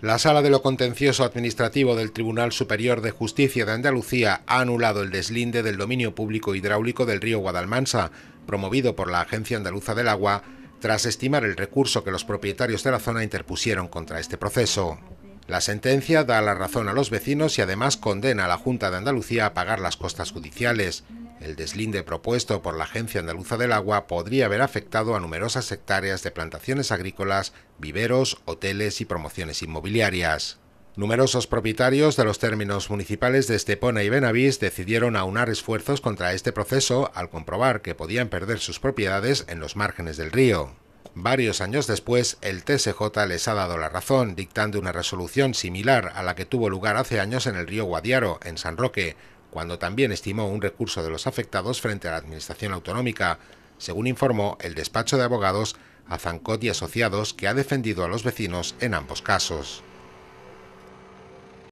La Sala de lo Contencioso Administrativo del Tribunal Superior de Justicia de Andalucía ha anulado el deslinde del dominio público hidráulico del río Guadalmansa, promovido por la Agencia Andaluza del Agua, tras estimar el recurso que los propietarios de la zona interpusieron contra este proceso. La sentencia da la razón a los vecinos y además condena a la Junta de Andalucía a pagar las costas judiciales. El deslinde propuesto por la Agencia Andaluza del Agua podría haber afectado a numerosas hectáreas de plantaciones agrícolas, viveros, hoteles y promociones inmobiliarias. Numerosos propietarios de los términos municipales de Estepona y Benavís decidieron aunar esfuerzos contra este proceso al comprobar que podían perder sus propiedades en los márgenes del río. Varios años después, el TSJ les ha dado la razón, dictando una resolución similar a la que tuvo lugar hace años en el río Guadiaro, en San Roque, cuando también estimó un recurso de los afectados frente a la Administración Autonómica, según informó el despacho de abogados Azancot y Asociados, que ha defendido a los vecinos en ambos casos.